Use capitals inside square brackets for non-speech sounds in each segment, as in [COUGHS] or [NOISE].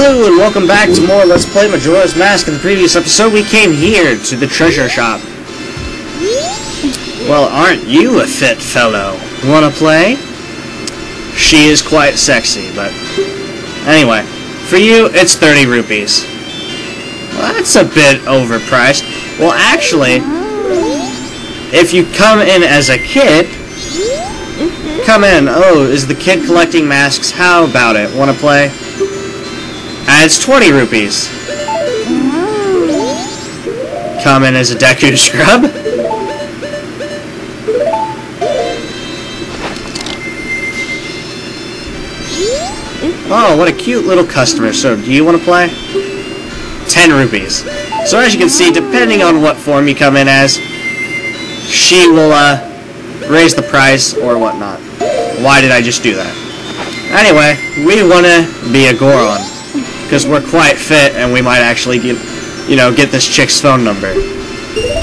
Hello and welcome back to more Let's Play Majora's Mask. In the previous episode, we came here to the treasure shop. Well, aren't you a fit fellow? Wanna play? She is quite sexy, but... Anyway, for you, it's 30 rupees. Well, that's a bit overpriced. Well, actually, if you come in as a kid, come in. Oh, is the kid collecting masks? How about it? Wanna play? And it's 20 rupees. Come in as a Deku [LAUGHS] Scrub. Oh, what a cute little customer. So, do you want to play? 10 rupees. So as you can see, depending on what form you come in as, she will uh, raise the price or whatnot. Why did I just do that? Anyway, we want to be a Goron because we're quite fit and we might actually get, you know, get this chick's phone number.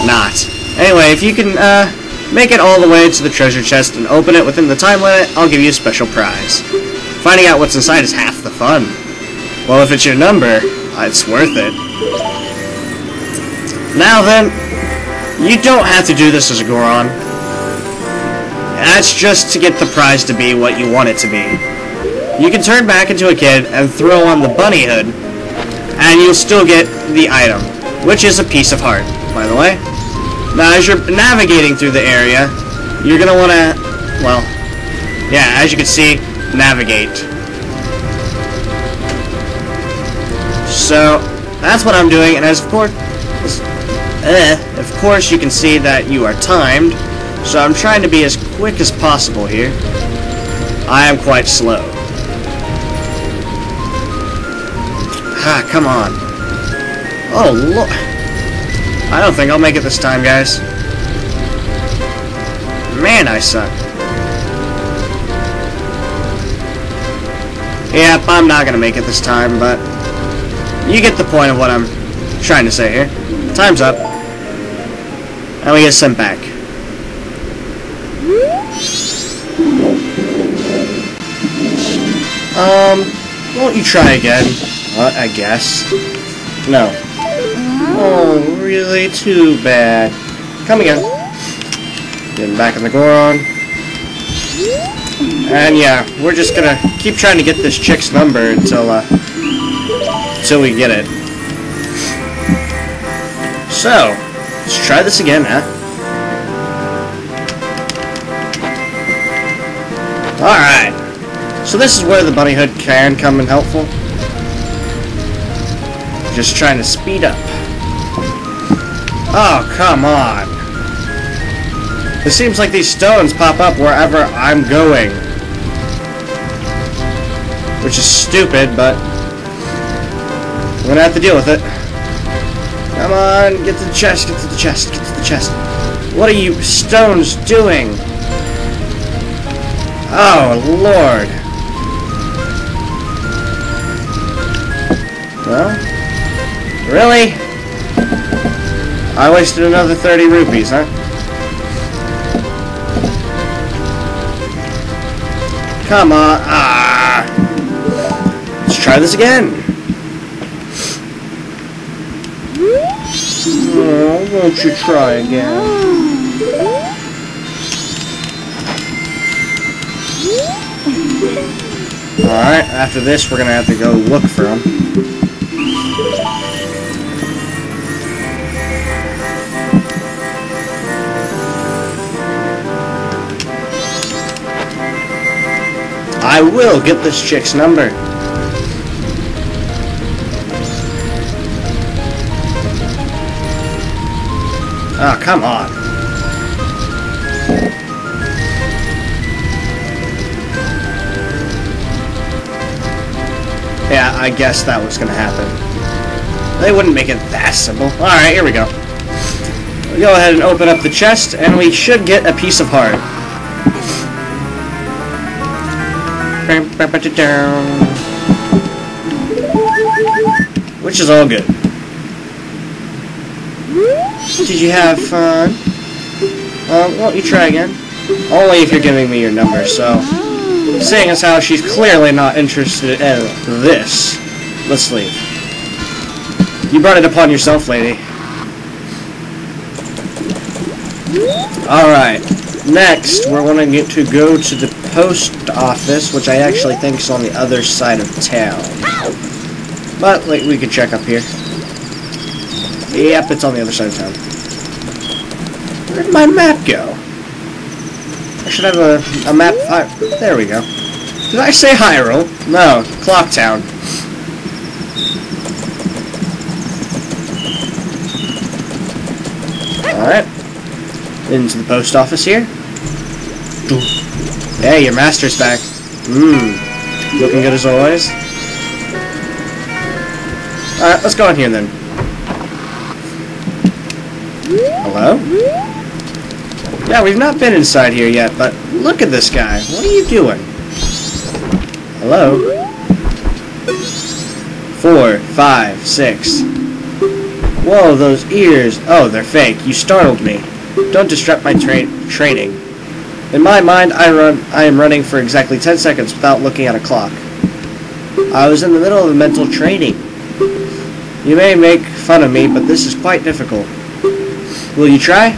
Not. Anyway, if you can uh, make it all the way to the treasure chest and open it within the time limit, I'll give you a special prize. Finding out what's inside is half the fun. Well, if it's your number, it's worth it. Now then, you don't have to do this as a Goron. That's just to get the prize to be what you want it to be. You can turn back into a kid and throw on the bunny hood, and you'll still get the item, which is a piece of heart, by the way. Now, as you're navigating through the area, you're going to want to, well, yeah, as you can see, navigate. So, that's what I'm doing, and as of course, eh, of course you can see that you are timed, so I'm trying to be as quick as possible here. I am quite slow. Ah, come on. Oh, look. I don't think I'll make it this time, guys. Man, I suck. Yep, I'm not gonna make it this time, but you get the point of what I'm trying to say here. Time's up. And we get sent back. Um, won't you try again? I guess. No. Oh, really? Too bad. Come again. Getting back in the Goron. And yeah, we're just gonna keep trying to get this chick's number until, uh, until we get it. So, let's try this again, huh? Alright. So this is where the bunny hood can come in helpful. Just trying to speed up. Oh, come on. It seems like these stones pop up wherever I'm going. Which is stupid, but I'm gonna have to deal with it. Come on, get to the chest, get to the chest, get to the chest. What are you stones doing? Oh, Lord. Well, really? I wasted another 30 rupees, huh? Come on. Ah. Let's try this again. Oh, won't you try again? Alright, after this we're gonna have to go look for him. I will get this chick's number. Oh, come on. Yeah, I guess that was gonna happen. They wouldn't make it that simple. Alright, here we go. We'll go ahead and open up the chest, and we should get a piece of heart. Which is all good. Did you have fun? Um, won't you try again? Only if you're giving me your number, so... Seeing as how she's clearly not interested in this. let's leave. You brought it upon yourself, lady. Alright. Next, we're going to get to go to the post office, which I actually think is on the other side of town. But like, we could check up here. Yep, it's on the other side of town. Where'd my map go? I should have a, a map. there we go. Did I say Hyrule? No, Clocktown. Alright. Into the post office here. Hey, your master's back. Mmm. Looking good as always. Alright, let's go in here then. Hello? Yeah, we've not been inside here yet, but look at this guy. What are you doing? Hello? Four, five, six. Whoa, those ears. Oh, they're fake. You startled me. Don't disrupt my tra training. In my mind, I run. I am running for exactly 10 seconds without looking at a clock. I was in the middle of a mental training. You may make fun of me, but this is quite difficult. Will you try?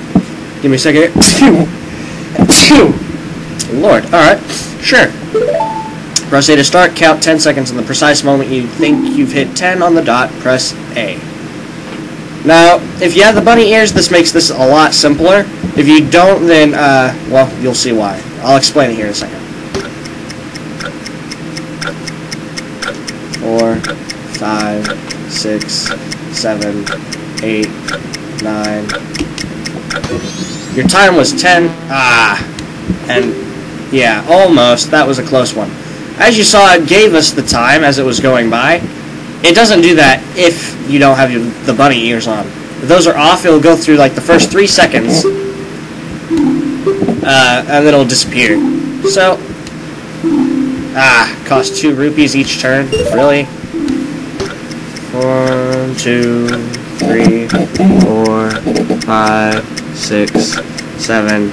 Give me a second. [COUGHS] Lord, alright. Sure. Press A to start, count 10 seconds in the precise moment you think you've hit 10 on the dot, press A. Now, if you have the bunny ears, this makes this a lot simpler. If you don't, then, uh, well, you'll see why. I'll explain it here in a second. Four, five, six, seven, eight, nine. Your time was 10. Ah. And, yeah, almost. That was a close one. As you saw, it gave us the time as it was going by. It doesn't do that if you don't have your, the bunny ears on. If those are off, it'll go through like the first three seconds, uh, and then it'll disappear. So, ah, cost two rupees each turn. Really? One, two, three, four, five, six, seven,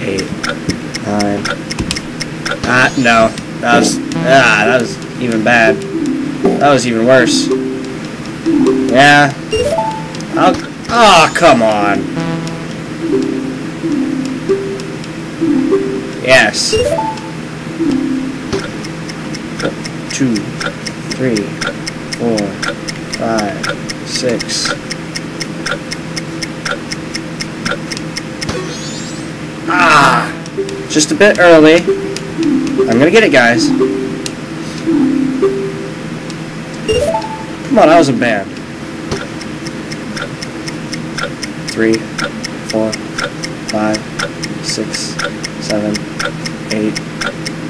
eight, nine. Ah, no. That was, ah, that was even bad. That was even worse. Yeah. I'll... Oh, come on. Yes. Two, three, four, five, six. Ah! Just a bit early. I'm gonna get it, guys. Come on, I was a band. Three, four, five, six, seven, eight,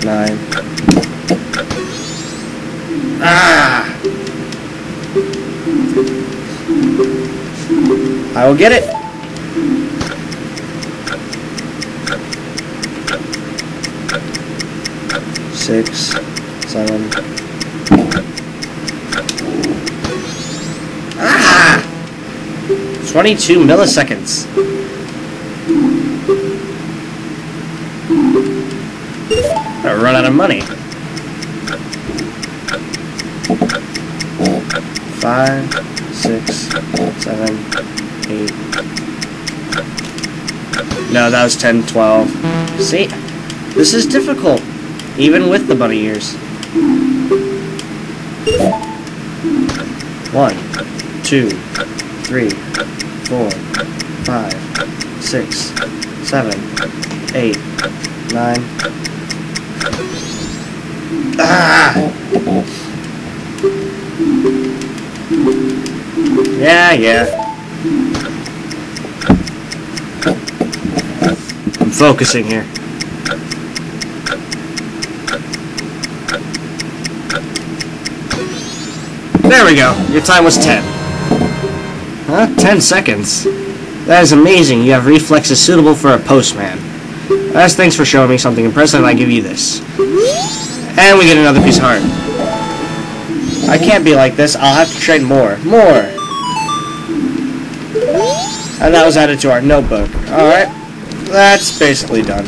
nine. Ah! I will get it. Six, seven, 22 milliseconds. I run out of money. Five, six, seven, eight. No, that was 10, 12. See? This is difficult, even with the bunny ears. One, two, three, four, five, six, seven, eight, nine. Ah! Yeah, yeah. I'm focusing here. There we go. Your time was 10. Huh? Ten seconds? That is amazing. You have reflexes suitable for a postman. As thanks for showing me something impressive, I give you this. And we get another piece of heart. I can't be like this. I'll have to trade more. More! And that was added to our notebook. Alright. That's basically done.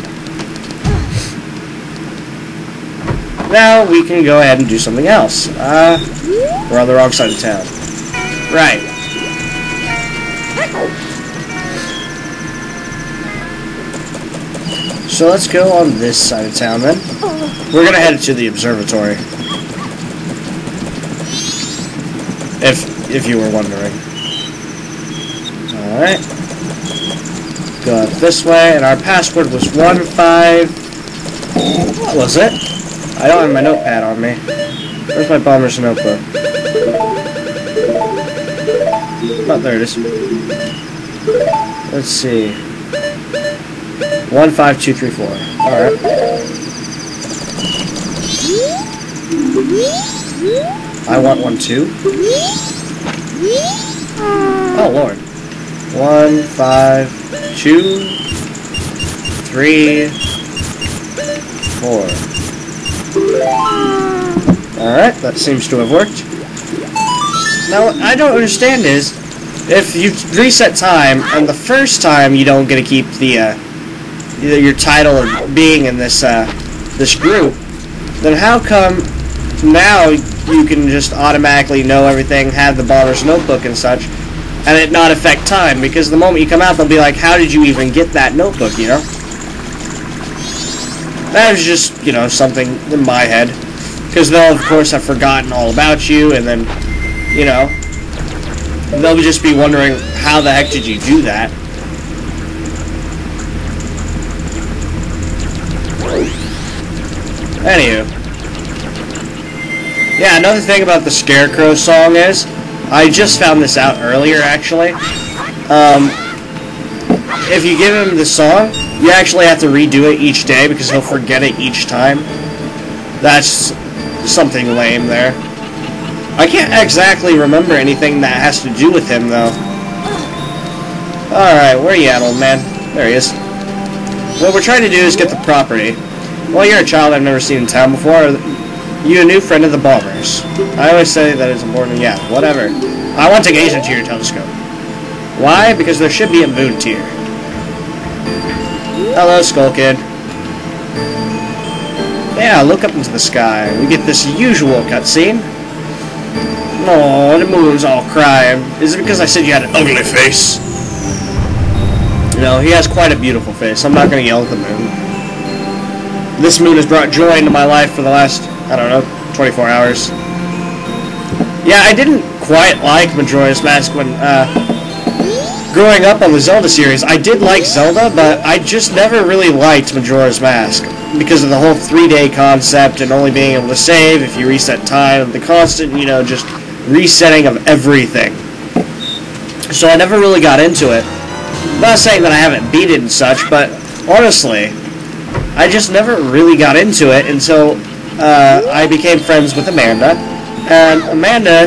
Now we can go ahead and do something else. Uh, we're on the wrong side of town. Right. So let's go on this side of town then. We're gonna head to the observatory. If if you were wondering. Alright. Go up this way, and our password was one five what was it? I don't have my notepad on me. Where's my bomber's notebook? Oh, there it is. Let's see. One five two three four. Alright. I want one too. Oh lord. One, five, two, three, four. Alright, that seems to have worked. Now, I don't understand is, if you reset time, and the first time you don't get to keep the, uh, your title of being in this, uh, this group, then how come now you can just automatically know everything, have the bomber's notebook and such, and it not affect time? Because the moment you come out, they'll be like, how did you even get that notebook, you know? That was just, you know, something in my head. Because they'll, of course, have forgotten all about you, and then, you know, they'll just be wondering, how the heck did you do that? Anywho. Yeah, another thing about the Scarecrow song is, I just found this out earlier, actually. Um, if you give him the song, you actually have to redo it each day because he'll forget it each time. That's something lame there. I can't exactly remember anything that has to do with him, though. Alright, where you at, old man? There he is. What we're trying to do is get the property. Well, you're a child I've never seen in town before. You a new friend of the Bombers. I always say that it's important. Yeah, whatever. I want to gaze into your telescope. Why? Because there should be a moon tear. Hello, Skull Kid. Yeah, look up into the sky. We get this usual cutscene. Oh, the moon's all crying. Is it because I said you had an ugly face? No, he has quite a beautiful face. I'm not to yell at the moon. This moon has brought joy into my life for the last, I don't know, 24 hours. Yeah, I didn't quite like Majora's Mask when, uh, growing up on the Zelda series, I did like Zelda, but I just never really liked Majora's Mask because of the whole three-day concept and only being able to save if you reset time, and the constant, you know, just resetting of everything. So I never really got into it. Not saying that I haven't beat it and such, but honestly, I just never really got into it until uh, I became friends with Amanda. And Amanda,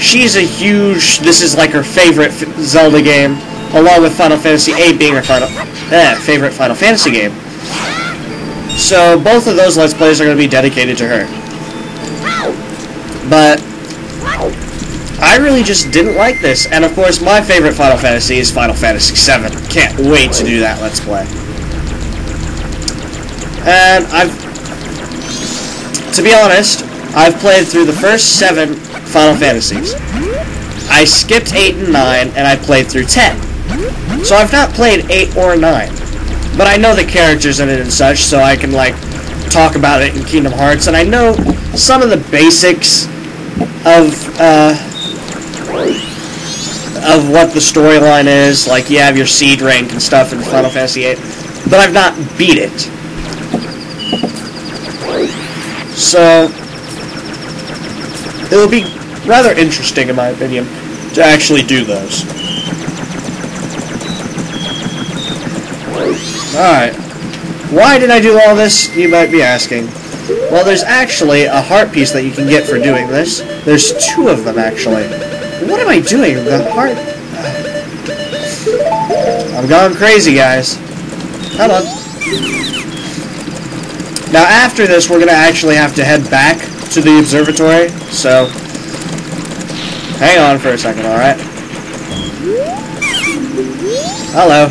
she's a huge, this is like her favorite Zelda game, along with Final Fantasy VIII being her final, eh, favorite Final Fantasy game. So both of those Let's Plays are going to be dedicated to her. But I really just didn't like this. And of course, my favorite Final Fantasy is Final Fantasy VII. Can't wait to do that Let's Play. And I've, to be honest, I've played through the first seven Final Fantasies. I skipped 8 and 9, and I played through 10. So I've not played 8 or 9. But I know the characters in it and such, so I can, like, talk about it in Kingdom Hearts, and I know some of the basics of, uh, of what the storyline is. Like, you have your SeeD rank and stuff in Final Fantasy VIII, but I've not beat it. So, it will be rather interesting, in my opinion, to actually do those. Alright. Why did I do all this, you might be asking. Well, there's actually a heart piece that you can get for doing this. There's two of them, actually. What am I doing? The heart... I'm going crazy, guys. Hold on. Now after this, we're going to actually have to head back to the observatory, so hang on for a second, alright? Hello.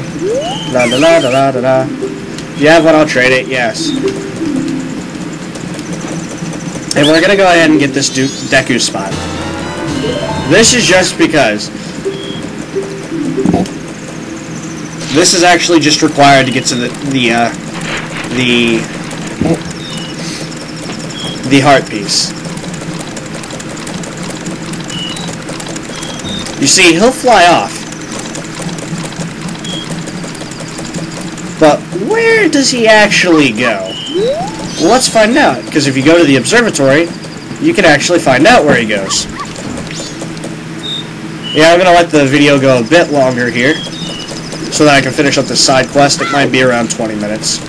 La da la da la da da. You have one, I'll trade it, yes. And we're gonna go ahead and get this du Deku spot. This is just because this is actually just required to get to the the uh, the the heart piece. You see, he'll fly off. But where does he actually go? Well, let's find out, because if you go to the observatory, you can actually find out where he goes. Yeah, I'm going to let the video go a bit longer here, so that I can finish up this side quest. It might be around 20 minutes.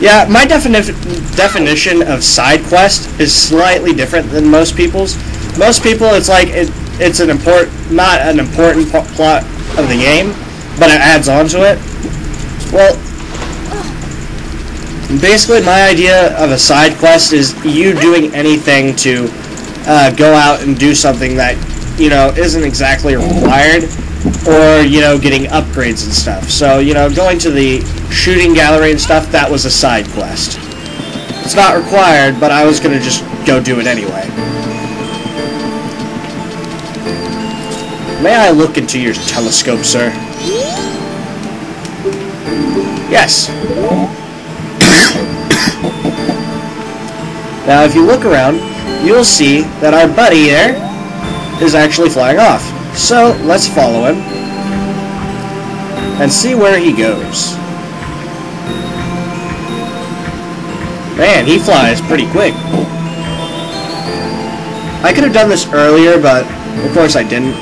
Yeah, my defini definition of side quest is slightly different than most people's. Most people, it's like it, it's an important, not an important plot of the game, but it adds on to it. Well, basically, my idea of a side quest is you doing anything to uh, go out and do something that you know isn't exactly required, or you know getting upgrades and stuff. So you know, going to the shooting gallery and stuff, that was a side quest. It's not required, but I was going to just go do it anyway. May I look into your telescope, sir? Yes. now, if you look around, you'll see that our buddy there is actually flying off. So, let's follow him and see where he goes. Man, he flies pretty quick. I could have done this earlier, but of course I didn't.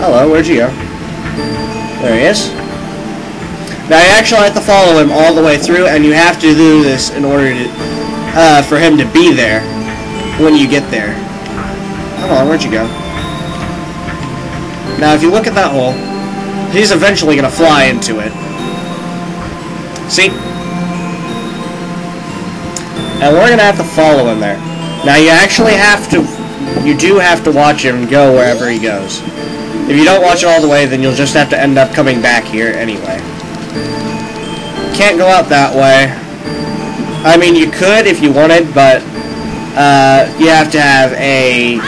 Hello, where'd you go? There he is. Now you actually have to follow him all the way through, and you have to do this in order to, uh, for him to be there when you get there. Come on, where'd you go? Now if you look at that hole, he's eventually going to fly into it. See? And we're to have to follow him there. Now, you actually have to, you do have to watch him go wherever he goes. If you don't watch it all the way, then you'll just have to end up coming back here anyway. Can't go out that way. I mean, you could if you wanted, but uh, you have to have a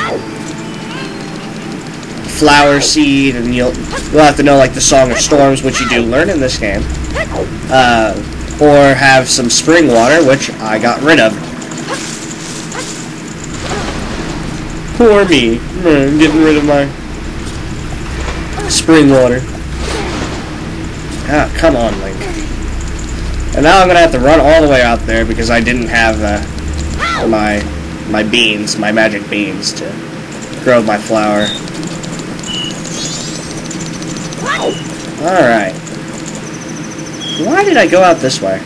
flower seed, and you'll you'll have to know like the Song of Storms, which you do learn in this game uh, or have some spring water, which I got rid of. Poor me. I'm getting rid of my spring water. Ah, come on, Link. And now I'm gonna have to run all the way out there because I didn't have uh, my my beans, my magic beans, to grow my flower. Alright. Why did I go out this way?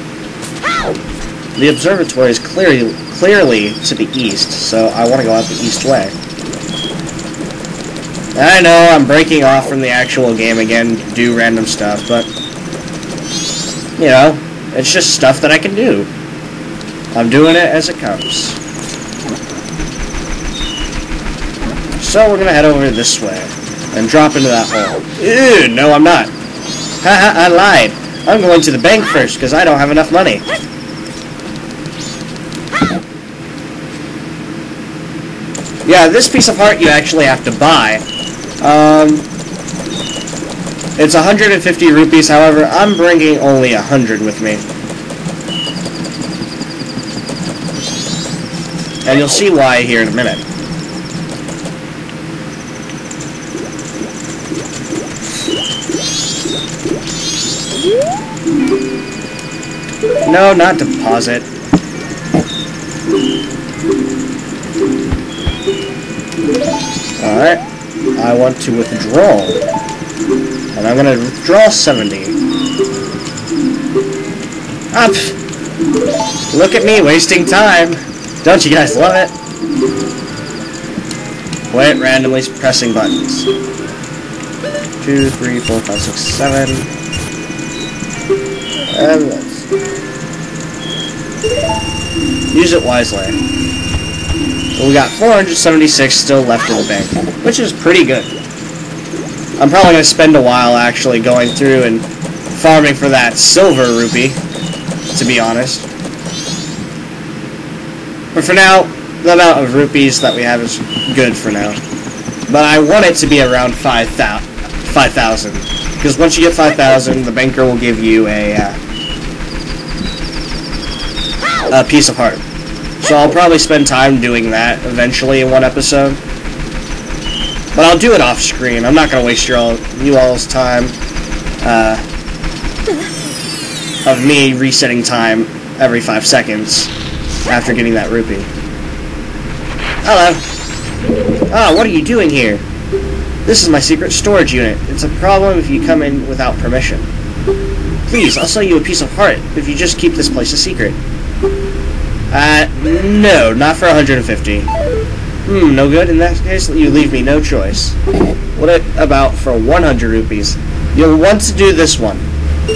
The observatory is clearly clearly to the east, so I want to go out the east way. I know I'm breaking off from the actual game again to do random stuff, but you know, it's just stuff that I can do. I'm doing it as it comes. So we're gonna head over this way and drop into that hole. Ew, no I'm not. Haha, I lied. I'm going to the bank first, because I don't have enough money. Yeah, this piece of heart you actually have to buy. Um, it's 150 rupees, however, I'm bringing only 100 with me. And you'll see why here in a minute. No, not deposit. Alright. I want to withdraw. And I'm gonna withdraw 70. Up! Look at me wasting time! Don't you guys love it? Quit randomly pressing buttons. Two, three, four, five, six, seven. And let's use it wisely. we got 476 still left in the bank, which is pretty good. I'm probably going to spend a while actually going through and farming for that silver rupee, to be honest. But for now, the amount of rupees that we have is good for now. But I want it to be around 5,000. 5, because once you get 5,000, the banker will give you a, uh, a piece of heart. So I'll probably spend time doing that eventually in one episode. But I'll do it off screen. I'm not going to waste your all, you all's time uh, of me resetting time every five seconds after getting that rupee. Hello. Ah, what are you doing here? This is my secret storage unit. It's a problem if you come in without permission. Please, I'll sell you a piece of heart if you just keep this place a secret. Uh, no, not for 150. Hmm, no good? In that case, you leave me no choice. What about for 100 rupees? You'll want to do this one.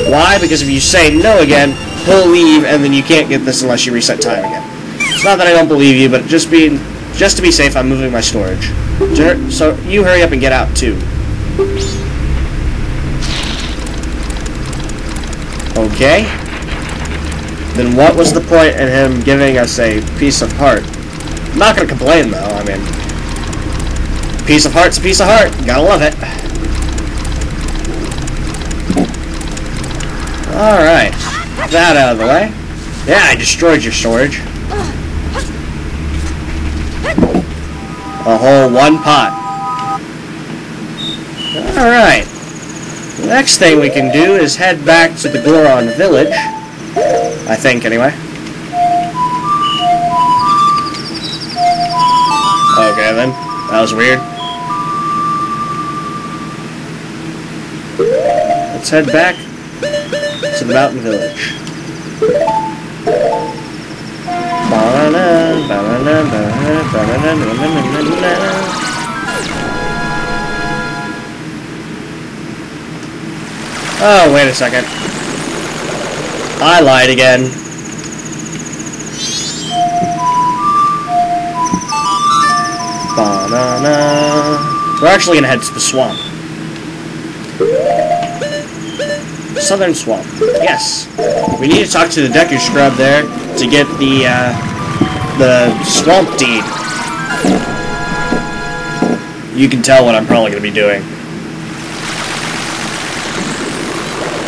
Why? Because if you say no again, he'll leave, and then you can't get this unless you reset time again. It's not that I don't believe you, but just being, just to be safe, I'm moving my storage. So you hurry up and get out too. Okay. Then what was the point in him giving us a piece of heart? I'm not gonna complain though, I mean... Piece of heart's a piece of heart. Gotta love it. Alright. That out of the way. Yeah, I destroyed your storage. A whole one pot. Alright. Next thing we can do is head back to the Goron village. I think, anyway. Okay then. That was weird. Let's head back to the mountain village. Oh, wait a second. I lied again. We're actually gonna head to the swamp. Southern Swamp. Yes. We need to talk to the Deku Scrub there to get the, uh, the swamp deed. You can tell what I'm probably to be doing.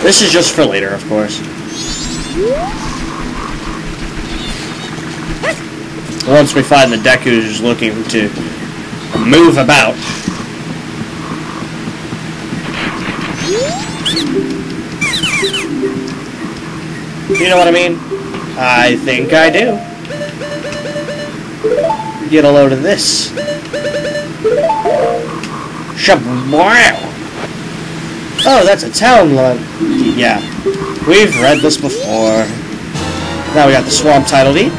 This is just for later, of course. Once we find the Deku who's looking to move about. You know what I mean? I think I do. Get a load of this. Shabwow! Oh, that's a town line. Yeah. We've read this before. Now we got the swamp title deed.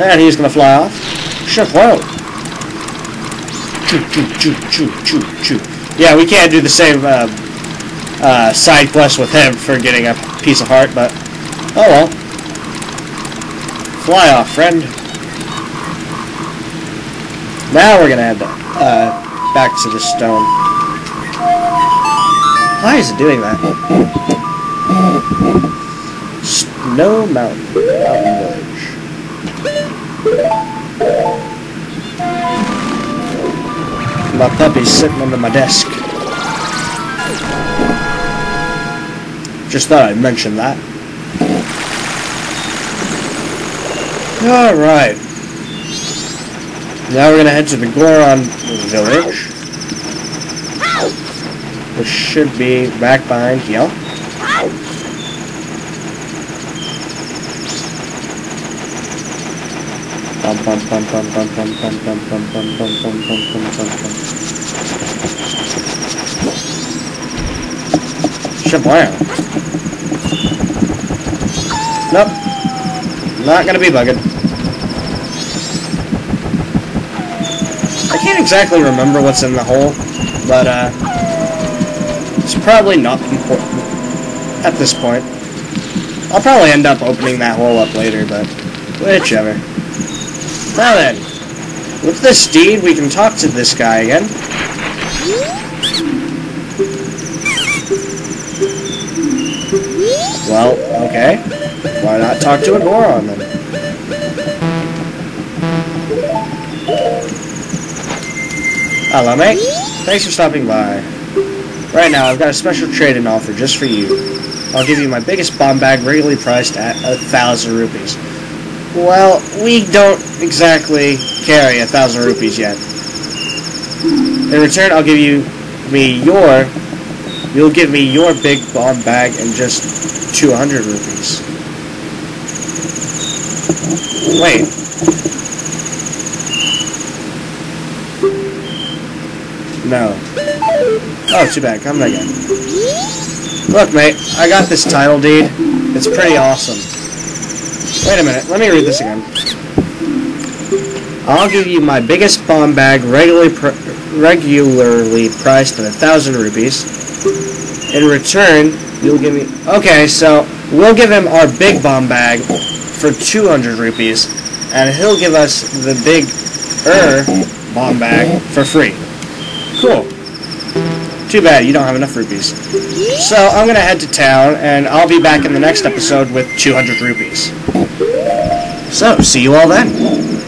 And he's gonna fly off. Shabwow! choo choo choo choo choo choo. Yeah, we can't do the same uh, uh, side quest with him for getting a piece of heart, but oh well. Fly off, friend. Now we're gonna head uh, back to the stone. Why is it doing that? Snow Mountain, Village. My puppy's sitting under my desk. Just thought I'd mention that. Alright. Now we're gonna head to the Goron village. Which should be back behind here. Shablam. Nope. Not gonna be bugged. I can't exactly remember what's in the hole, but uh, it's probably not important at this point. I'll probably end up opening that hole up later, but whichever. Now then, with this deed, we can talk to this guy again. Well, okay. Why not talk to a Goron then? Hello, mate. Thanks for stopping by. Right now, I've got a special trade-in offer just for you. I'll give you my biggest bomb bag regularly priced at a thousand rupees. Well, we don't exactly carry a thousand rupees yet. In return, I'll give you me your. You'll give me your big bomb bag and just 200 rupees. Wait. No. Oh, too bad. Come back again. Look, mate, I got this title deed. It's pretty awesome. Wait a minute. Let me read this again. I'll give you my biggest bomb bag, regularly pr regularly priced at a thousand rupees. In return, you'll give me. Okay, so we'll give him our big bomb bag for 200 rupees, and he'll give us the big er bomb bag for free. Cool. Too bad you don't have enough rupees. So I'm gonna head to town, and I'll be back in the next episode with 200 rupees. So, see you all then.